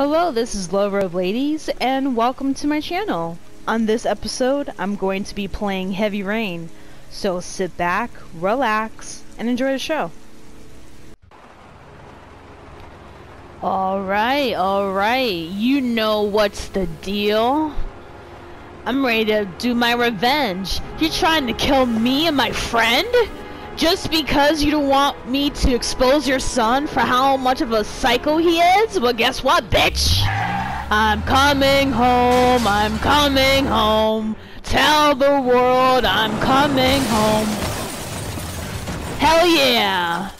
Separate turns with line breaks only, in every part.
Hello, this is Lover of Ladies, and welcome to my channel. On this episode, I'm going to be playing Heavy Rain, so sit back, relax, and enjoy the show. Alright, alright, you know what's the deal. I'm ready to do my revenge. You're trying to kill me and my friend? Just because you don't want me to expose your son for how much of a psycho he is? Well, guess what, bitch? I'm coming home, I'm coming home. Tell the world I'm coming home. Hell yeah!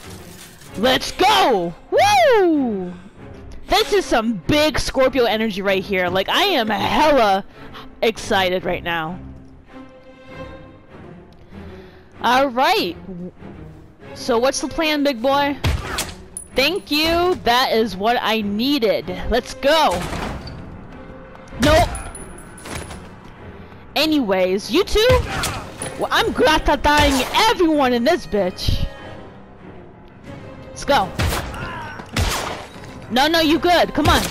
Let's go! Woo! This is some big Scorpio energy right here. Like, I am hella excited right now. Alright. So what's the plan, big boy? Thank you. That is what I needed. Let's go. Nope. Anyways, you two? Well, I'm gratatying everyone in this bitch. Let's go. No, no, you good. Come on.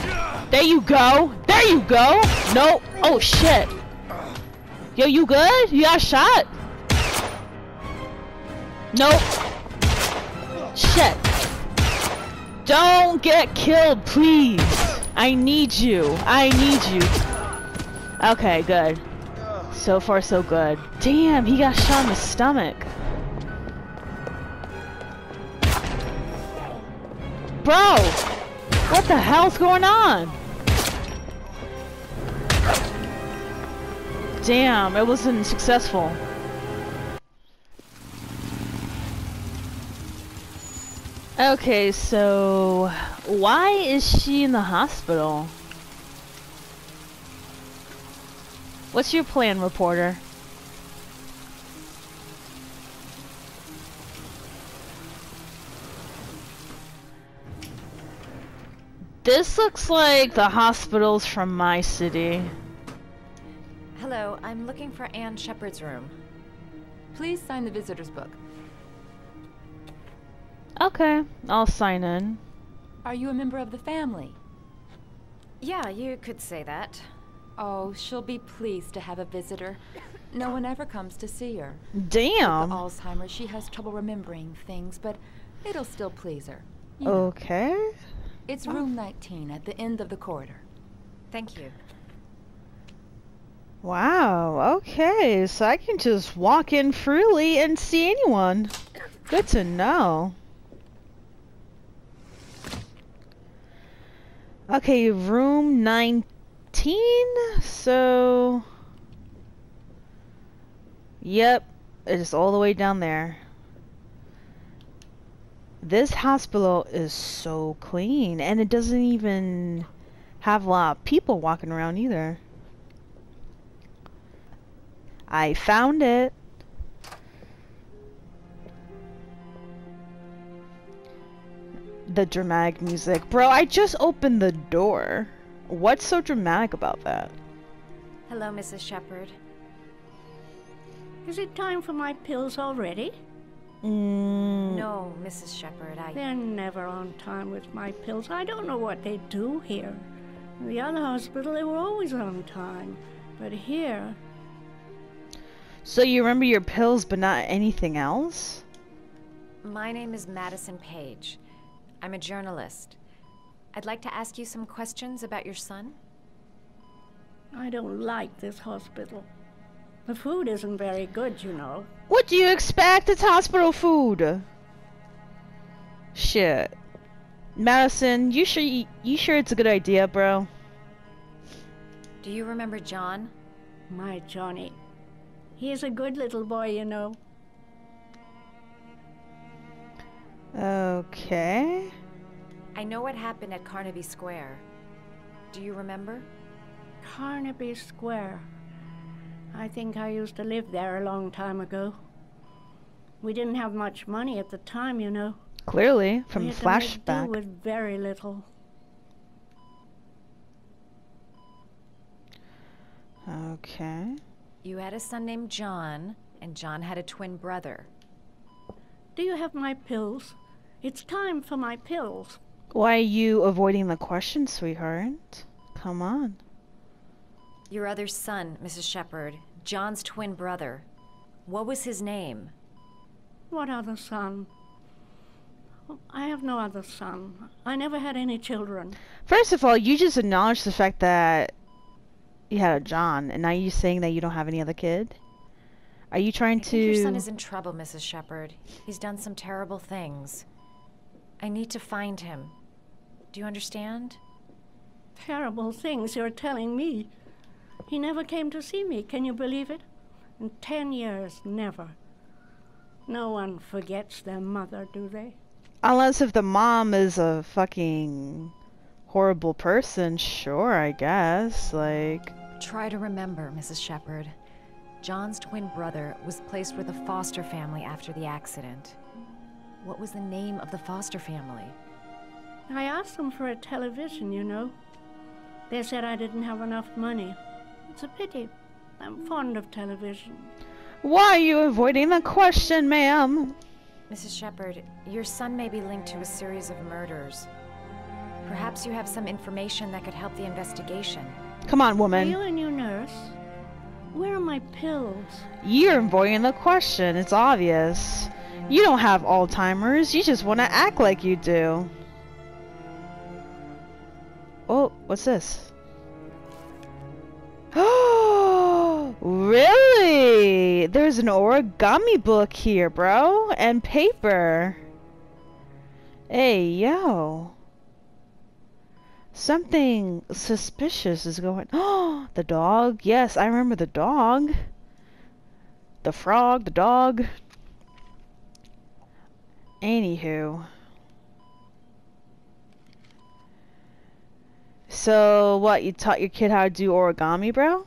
There you go. There you go. No. Oh, shit. Yo, you good? You got shot? Nope. Shit. Don't get killed, please. I need you. I need you. Okay, good. So far, so good. Damn, he got shot in the stomach. Bro! What the hell's going on? Damn, it wasn't successful. Okay, so why is she in the hospital? What's your plan, reporter? This looks like the hospitals from my city.
Hello, I'm looking for Anne Sheppard's room.
Please sign the visitor's book.
Okay, I'll sign in.
Are you a member of the family?
Yeah, you could say that.
Oh, she'll be pleased to have a visitor. No one ever comes to see her.
Damn.
With Alzheimer's, she has trouble remembering things, but it'll still please her. You know.
Okay.
It's oh. room 19 at the end of the corridor.
Thank you.
Wow, okay, so I can just walk in freely and see anyone. Good to know. Okay, room 19, so... Yep, it's all the way down there. This hospital is so clean, and it doesn't even have a lot of people walking around either. I found it. The dramatic music. Bro, I just opened the door. What's so dramatic about that?
Hello, Mrs. Sheppard.
Is it time for my pills already?
Mm,
No, Mrs. Sheppard, I...
They're never on time with my pills. I don't know what they do here. In the other hospital, they were always on time. But here,
So you remember your pills but not anything else?
My name is Madison Paige. I'm a journalist. I'd like to ask you some questions about your son.
I don't like this hospital. The food isn't very good, you know.
What do you expect? It's hospital food. Shit. Madison, you sure you sure it's a good idea, bro?
Do you remember John?
My Johnny. He is a good little boy, you know.
Okay.
I know what happened at Carnaby Square. Do you remember?
Carnaby Square. I think I used to live there a long time ago. We didn't have much money at the time, you know.
Clearly,
We
from
had to make do
flashback.
with very little.
Okay.
You had a son named John, and John had a twin brother.
Do you have my pills? It's time for my pills.
Why are you avoiding the question, sweetheart? Come on.
Your other son, Mrs. Sheppard, John's twin brother. What was his name?
What other son? I have no other son. I never had any children.
First of all, you just acknowledged the fact that you had a John, and now you're saying that you don't have any other kid? Are you trying
I
to...
think your son is in trouble, Mrs. Sheppard. He's done some terrible things. I need to find him. Do you understand?
Terrible things you're telling me. He never came to see me. Can you believe it? In ten years, never. No one forgets their mother, do they?
Unless if the mom is a fucking horrible person, sure, I guess. Like,
Try to remember, Mrs. Sheppard. John's twin brother was placed with a foster family after the accident. What was the name of the foster family?
I asked them for a television, you know. They said I didn't have enough money. It's a pity. I'm fond of television.
why are you avoiding the question, ma'am?
Mrs. Sheppard, your son may be linked to a series of murders. Perhaps you have some information that could help the investigation.
Come on, woman.
Are
woman.
you a new nurse? Where are my pills?
You're avoiding the question. It's obvious. You don't have Alzheimer's. You just want to act like you do. Oh, what's this? Oh, really? There's an origami book here, bro, and paper. Hey, yo. Something suspicious is going. Oh, the dog. Yes, I remember the dog. The frog, the dog. Anywho. So, what, you taught your kid how to do origami, bro?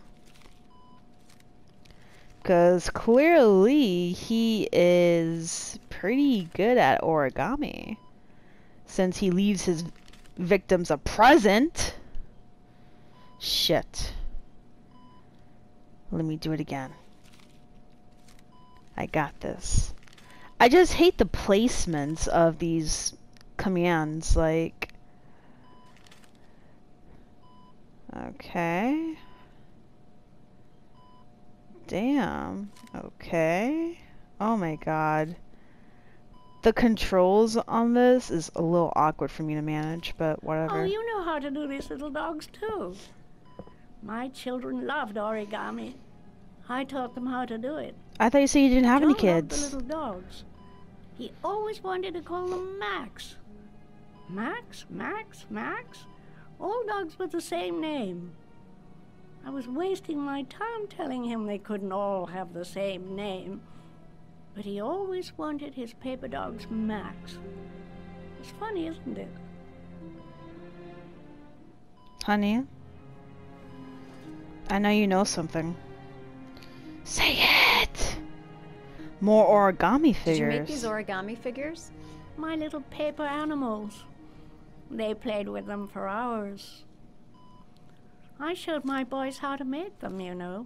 Because clearly he is pretty good at origami. Since he leaves his victims a present. Shit. Let me do it again. I got this. I just hate the placements of these commands. Like, okay. Damn. Okay. Oh my god. The controls on this is a little awkward for me to manage, but whatever.
Oh, you know how to do these little dogs too. My children loved origami. I taught them how to do it.
I thought you said you didn't have any
John loved
kids.
The little dogs. He always wanted to call them Max. Max, Max, Max. All dogs with the same name. I was wasting my time telling him they couldn't all have the same name. But he always wanted his paper dogs Max. It's funny, isn't it?
Honey, I know you know something. Say it! More origami figures.
Did you make these origami figures?
My little paper animals. They played with them for hours. I showed my boys how to make them, you know.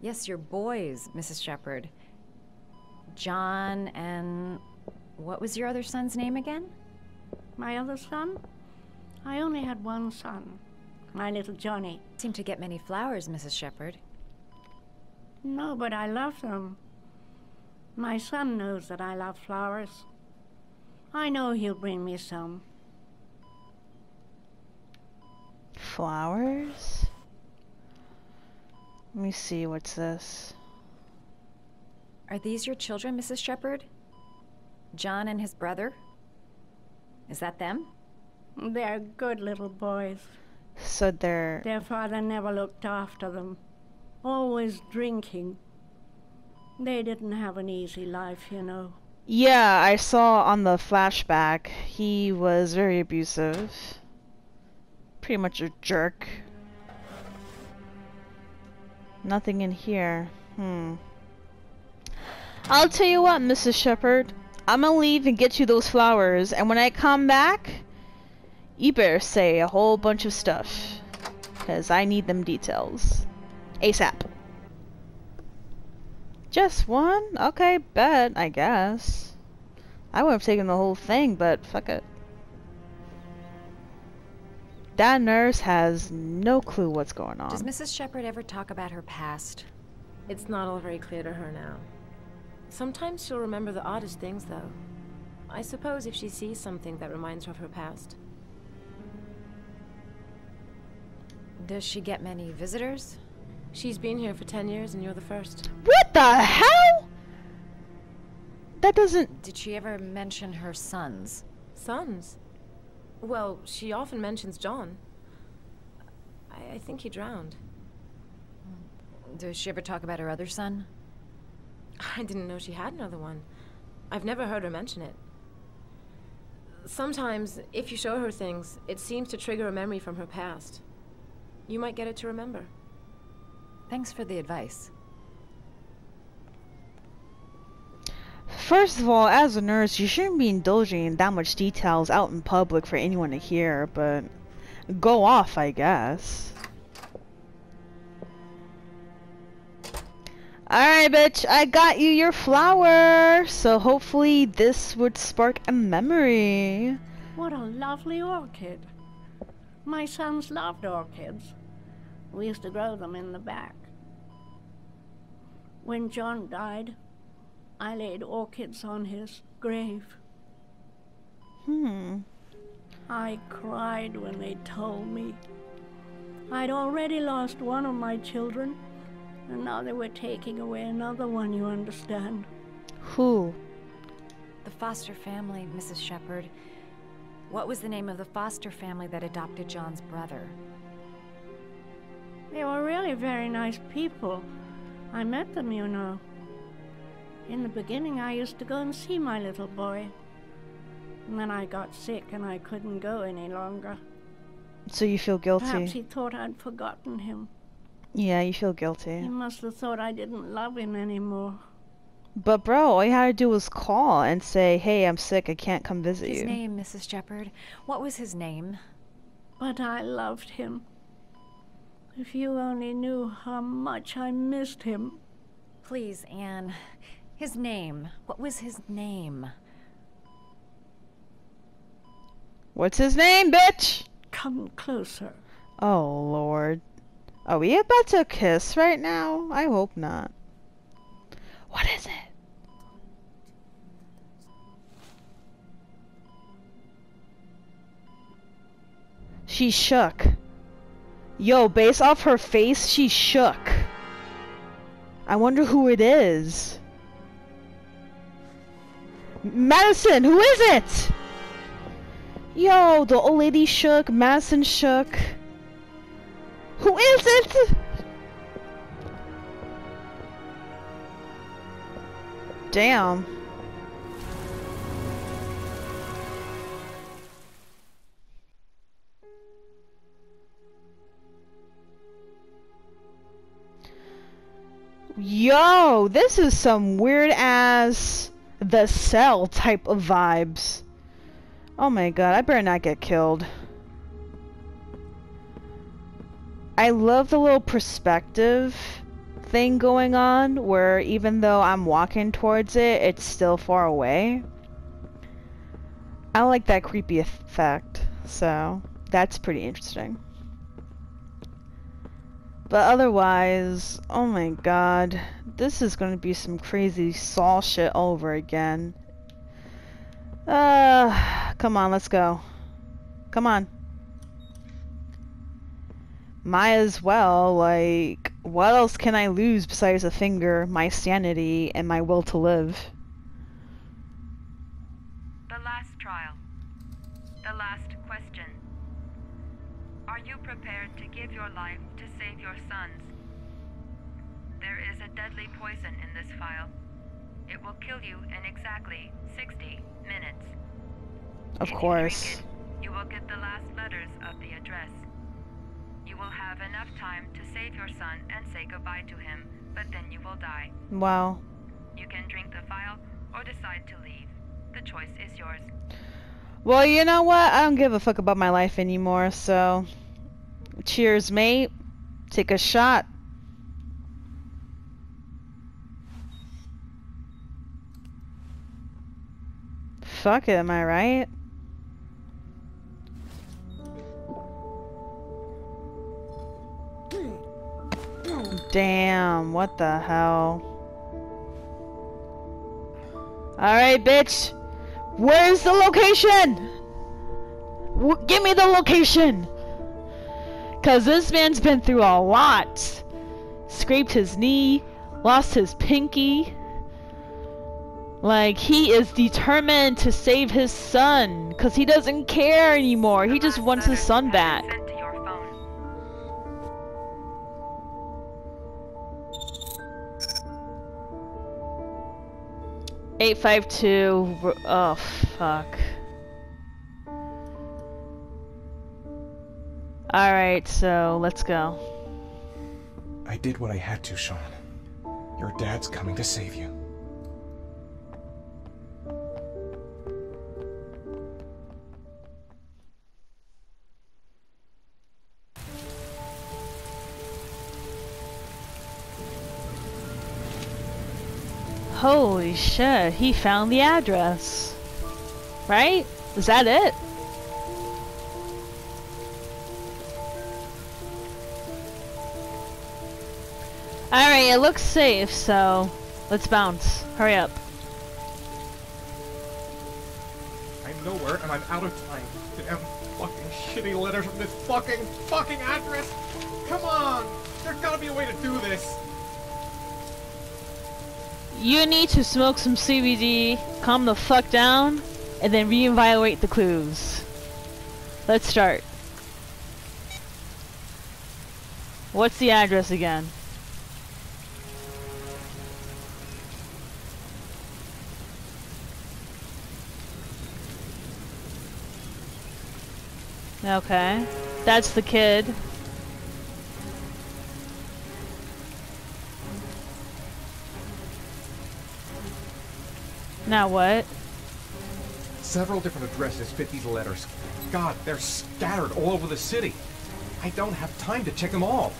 Yes, your boys, Mrs. Sheppard. John and. What was your other son's name again?
My other son? I only had one son, my little Johnny.
Seem to get many flowers, Mrs. Sheppard.
No, but I love them. My son knows that I love flowers. I know he'll bring me some.
Flowers? Let me see, what's this?
Are these your children, Mrs. Sheppard? John and his brother? Is that them?
They're good little boys.
So they're.
Their father never looked after them, always drinking. They didn't have an easy life, you know.
Yeah, I saw on the flashback he was very abusive. Pretty much a jerk. Nothing in here. Hmm. I'll tell you what, Mrs. Sheppard. I'm gonna leave and get you those flowers, and when I come back, you better say a whole bunch of stuff. Because I need them details. ASAP. Just one? Okay, bet, I guess. I would have taken the whole thing, but fuck it. That nurse has no clue what's going on.
Does Mrs. Sheppard ever talk about her past?
It's not all very clear to her now. Sometimes she'll remember the oddest things, though. I suppose if she sees something that reminds her of her past.
Does she get many visitors?
She's been here for ten years and you're the first.
What the hell? That doesn't.
Did she ever mention her sons?
Sons? Well, she often mentions John. I, I think he drowned.
Does she ever talk about her other son?
I didn't know she had another one. I've never heard her mention it. Sometimes, if you show her things, it seems to trigger a memory from her past. You might get it to remember.
Thanks for the advice.
First of all, as a nurse, you shouldn't be indulging in that much details out in public for anyone to hear, but go off, I guess. Alright, bitch, I got you your flower. So hopefully this would spark a memory.
What a lovely orchid. My sons loved orchids. We used to grow them in the back. When John died, I laid orchids on his grave.
Hmm.
I cried when they told me. I'd already lost one of my children, and now they were taking away another one, you understand.
Who?
The foster family, Mrs. Sheppard. What was the name of the foster family that adopted John's brother?
They were really very nice people. I met them, you know. In the beginning, I used to go and see my little boy. And then I got sick and I couldn't go any longer.
So you feel guilty?
Perhaps he thought I'd forgotten him.
Yeah, you feel guilty.
He
guilty.
must have thought I didn't love him anymore.
But bro, all you had to do was call and say, "Hey, I'm sick. I can't come visit
His
you."
His name, Mrs. Sheppard. What was his name?
But I loved him. If you only knew how much I missed him.
Please, Anne. His name. What was his name?
What's his name, bitch?
Come closer.
Oh lord. Are we about to kiss right now? I hope not. What is it? She shook. Yo, based off her face, she shook. I wonder who it is. Madison, who is it? Yo, the old lady shook, Madison shook. Who is it? Damn. Yo, this is some weird ass the cell type of vibes. Oh my god, I better not get killed. I love the little perspective thing going on where even though I'm walking towards it, it's still far away. I like that creepy effect, so that's pretty interesting. But otherwise, oh my god, this is gonna be some crazy Saw shit over again. Uh, come on, let's go. Come on. Might as well, like, what else can I lose besides a finger, my sanity, and my will to live?
The last trial. The last question. Are you prepared to give your life to save your sons? There is a deadly poison in this vial. It will kill you in exactly 60 minutes.
Of
If
course.
drink it, you will get the last letters of the address. You will have enough time to save your son and say goodbye to him, but then you will die.
Wow.
You can drink the vial or decide to leave. The choice is yours.
Well, you know what? I don't give a fuck about my life anymore, so. Cheers, mate. Take a shot. Fuck it, am I right? Damn, what the hell? Alright, bitch. Where's the location? W give me the location! Cause this man's been through a lot. Scraped his knee, lost his pinky. Like, he is determined to save his son. Cause he doesn't care anymore. He just wants his son back. 852. Oh, fuck. Alright, so let's go.
I did what I had to, Sean. Your dad's coming to save you.
Holy shit, he found the address. Right? Is that it? Alright, it looks safe, so let's bounce. Hurry up.
I'm nowhere and I'm out of time. Damn fucking shitty letters from this fucking fucking address. Come on! There's gotta be a way to do this.
You need to smoke some CBD, calm the fuck down, and then re-evaluate the clues. Let's start. What's the address again? Okay. That's the kid. Now what?
Several different addresses fit these letters. God, they're scattered all over the city. I don't have time to check them all.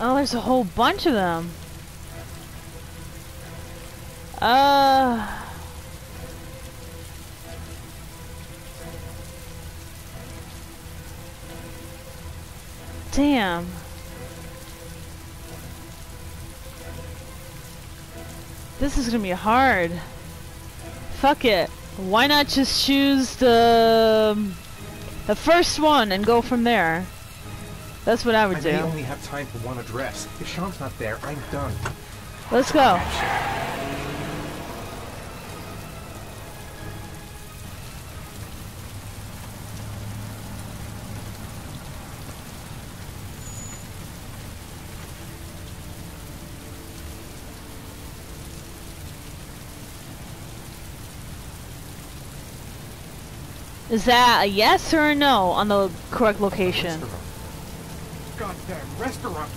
Oh, there's a whole bunch of them. Uh. Damn. This is gonna be hard. Fuck it. Why not just choose the um, the first one and go from there? That's what I would
I
do.
I only have time for one address. If Sean's not there, I'm done.
Let's go. Is that a yes or a no on the correct location?
Restaurant. Goddamn restaurant.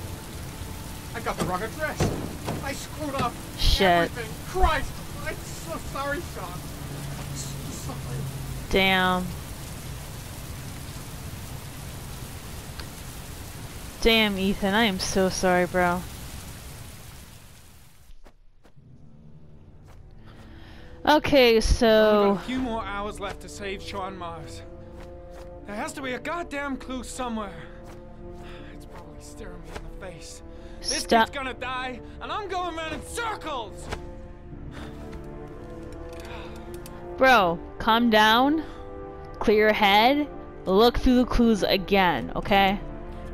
I got the wrong address. I screwed up.
Shit.
Everything. Christ. I'm so sorry, Sean. So sorry.
Damn. Damn, Ethan, I am so sorry, bro. Okay, so
a few more hours left to save Sean Mars. There has to be a goddamn clue somewhere. It's probably staring me in the face. This
Stop.
kid's gonna die, and I'm going around in circles!
bro, calm down, clear your head, look through the clues again, okay?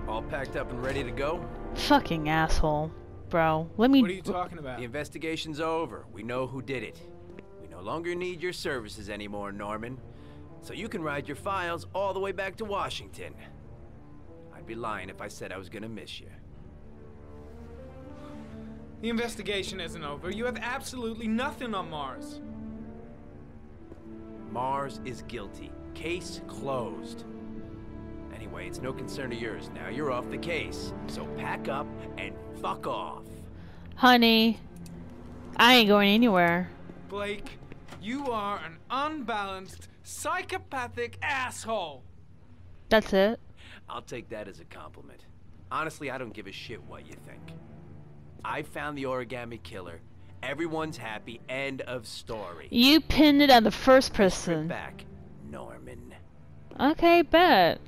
All packed up and ready to go?
Fucking asshole, bro. Let me.
What are you talking about?
The investigation's over. We know who did it. We no longer need your services anymore, Norman. So you can ride your files all the way back to Washington. I'd be lying if I said I was gonna miss you.
The investigation isn't over. You have absolutely nothing on Mars.
Mars is guilty. Case closed. Anyway, it's no concern of yours now. You're off the case. So pack up and fuck off.
Honey, I ain't going anywhere.
Blake, you are an unbalanced, psychopathic asshole.
That's it.
I'll take that as a compliment. Honestly, I don't give a shit what you think. I found the origami killer. Everyone's happy. End of story.
You pinned it on the first
Strip
person.
back, Norman.
Okay, bet.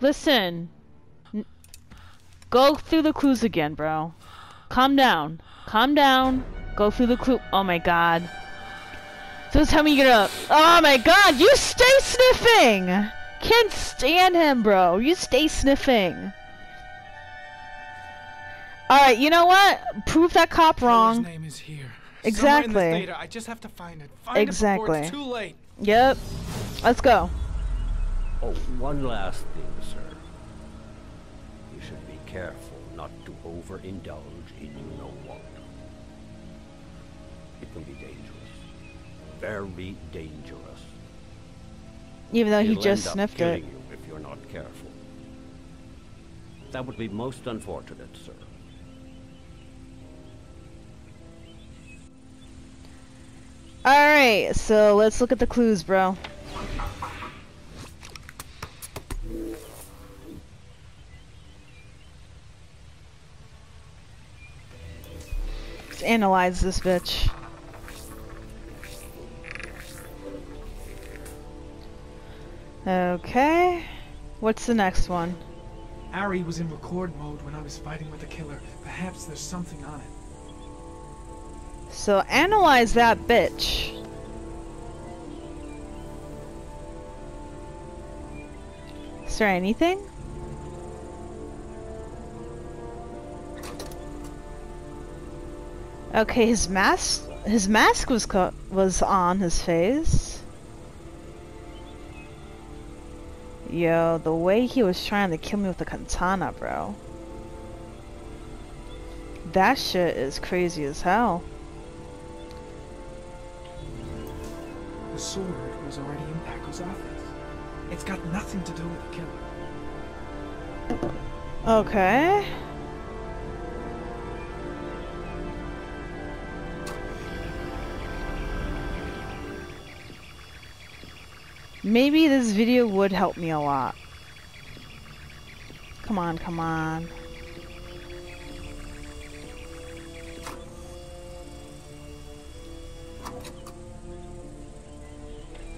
Listen. N- Go through the clues again, bro. Calm down. Calm down. Go through the clue. Oh my god. So tell me you're gonna. Oh my god, you stay sniffing! Can't stand him, bro. You stay sniffing. Alright, you know what? Prove that cop wrong.
name is here.
Exactly.
in this data. I just have to find it. Find it
Exactly.
it's too late.
Yep. Let's go.
Oh, one last thing, sir. You should be careful not to overindulge Very dangerous.
Even though he
It'll
just sniffed it.
you if you're not careful. That would be most unfortunate, sir.
Alright, so let's look at the clues, bro. Let's analyze this bitch. Okay. What's the next one?
ARI was in record mode when I was fighting with the killer. Perhaps there's something on it.
So analyze that bitch. Is there anything? Okay, his mask his mask was was on his face. Yo, the way he was trying to kill me with the katana, bro. That shit is crazy as hell.
The sword was already in Paco's office. It's got nothing to do with the killer.
Okay. Maybe this video would help me a lot. Come on, come on.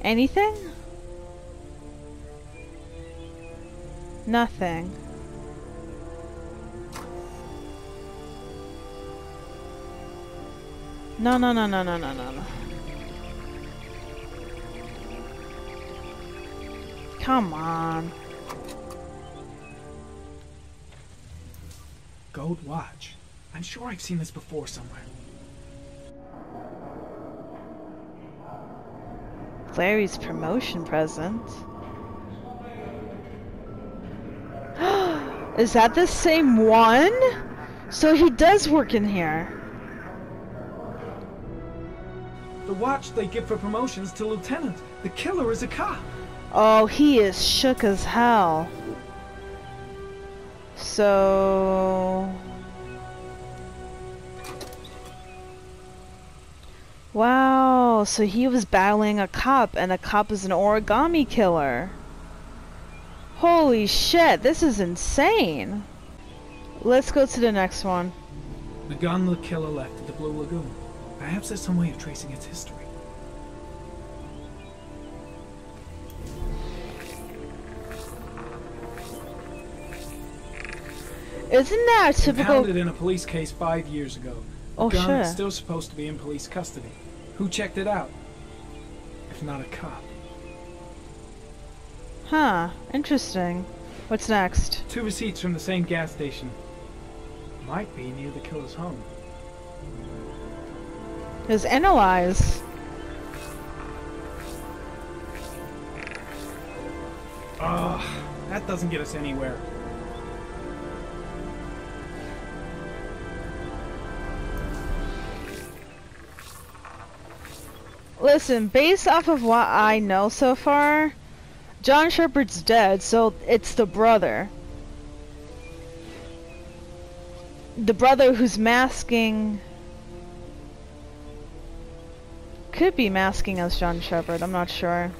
Anything? Nothing. No, no, no, no, no, no, no, no. Come on.
Gold watch. I'm sure I've seen this before somewhere.
Larry's promotion present. Is that the same one? So he does work in here.
The watch they give for promotions to lieutenant. The killer is a cop.
Oh, he is shook as hell. So... Wow, so he was battling a cop, and the cop is an origami killer. Holy shit, this is insane. Let's go to the next one.
The gun the killer left at the Blue Lagoon. Perhaps there's some way of tracing its history.
Isn't that typical...
it in a police case five years ago.
Oh,
gun
shit.
still supposed to be in police custody. Who checked it out? If not a cop.
Huh, interesting. What's next?
Two receipts from the same gas station. Might be near the killer's home.
Is analyze.
Ugh, that doesn't get us anywhere.
Listen, based off of what I know so far, John Sheppard's dead, so it's the brother. The brother who's masking... Could be masking as John Sheppard, I'm not sure.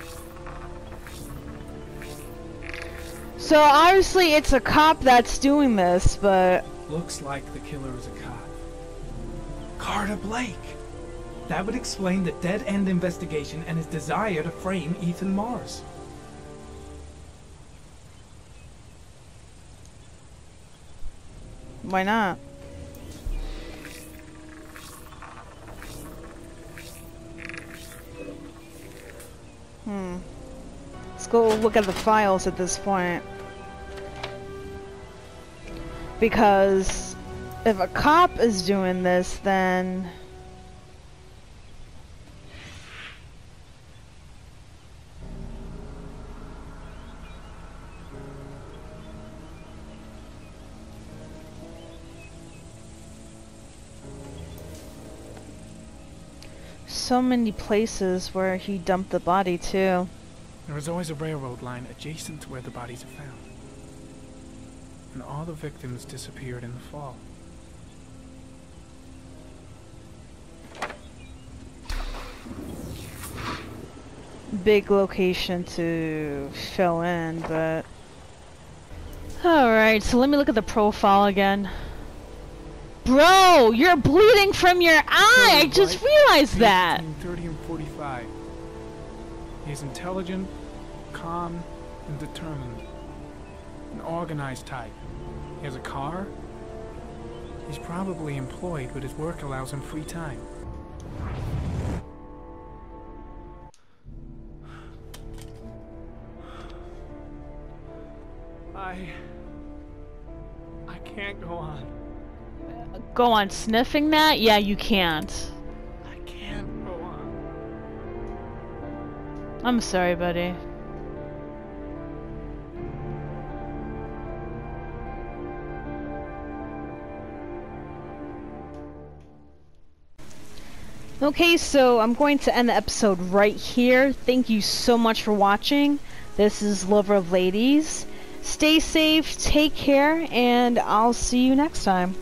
So obviously it's a cop that's doing this, but...
Looks like the killer is a cop. Carter Blake! That would explain the dead-end investigation and his desire to frame Ethan Mars.
Why not? Hmm. Let's go look at the files at this point. Because if a cop is doing this, then... So many places where he dumped the body too.
There was always a railroad line adjacent to where the bodies are found. And all the victims disappeared in the fall.
Big location to fill in, but... Alright, so let me look at the profile again. Bro, you're bleeding from your eye! I just realized that!
Between 30 and 45. He is intelligent, calm, and determined. An organized type. He has a car. He's probably employed, but his work allows him free time.
Go on sniffing that? Yeah, you can't.
I can't go on.
I'm sorry, buddy. Okay, so I'm going to end the episode right here. Thank you so much for watching. This is Lover of Ladies. Stay safe, take care, and I'll see you next time.